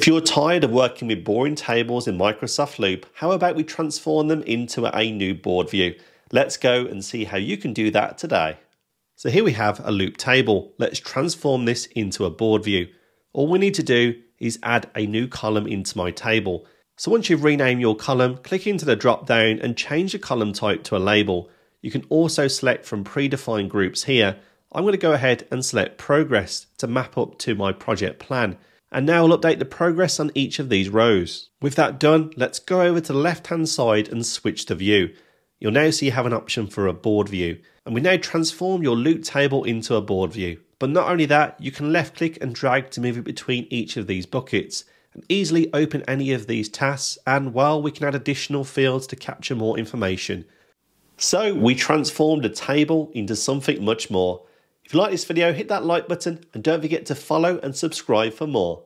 If you're tired of working with boring tables in Microsoft Loop, how about we transform them into a new board view? Let's go and see how you can do that today. So here we have a loop table. Let's transform this into a board view. All we need to do is add a new column into my table. So once you've renamed your column, click into the drop down and change the column type to a label. You can also select from predefined groups here. I'm going to go ahead and select progress to map up to my project plan. And now I'll update the progress on each of these rows. With that done, let's go over to the left hand side and switch to view. You'll now see you have an option for a board view. And we now transform your loop table into a board view. But not only that, you can left click and drag to move it between each of these buckets and easily open any of these tasks and well we can add additional fields to capture more information. So we transformed a table into something much more. If you like this video, hit that like button and don't forget to follow and subscribe for more.